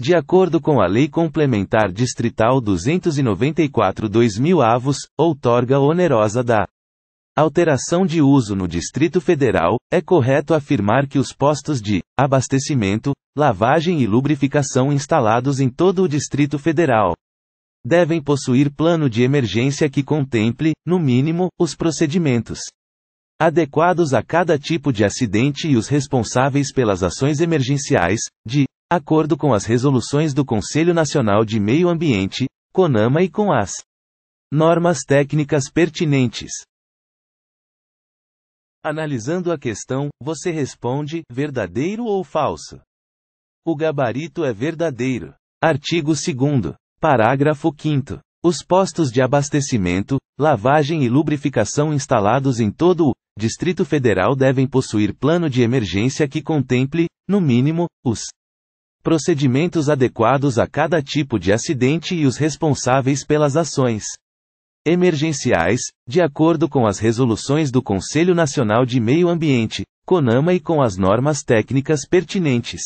De acordo com a Lei Complementar Distrital 294-2000 avos, outorga onerosa da alteração de uso no Distrito Federal, é correto afirmar que os postos de abastecimento, lavagem e lubrificação instalados em todo o Distrito Federal devem possuir plano de emergência que contemple, no mínimo, os procedimentos adequados a cada tipo de acidente e os responsáveis pelas ações emergenciais, de acordo com as resoluções do Conselho Nacional de Meio Ambiente, CONAMA e com as normas técnicas pertinentes. Analisando a questão, você responde verdadeiro ou falso. O gabarito é verdadeiro. Artigo 2 Parágrafo 5 Os postos de abastecimento, lavagem e lubrificação instalados em todo o Distrito Federal devem possuir plano de emergência que contemple, no mínimo, os procedimentos adequados a cada tipo de acidente e os responsáveis pelas ações emergenciais, de acordo com as resoluções do Conselho Nacional de Meio Ambiente, CONAMA e com as normas técnicas pertinentes.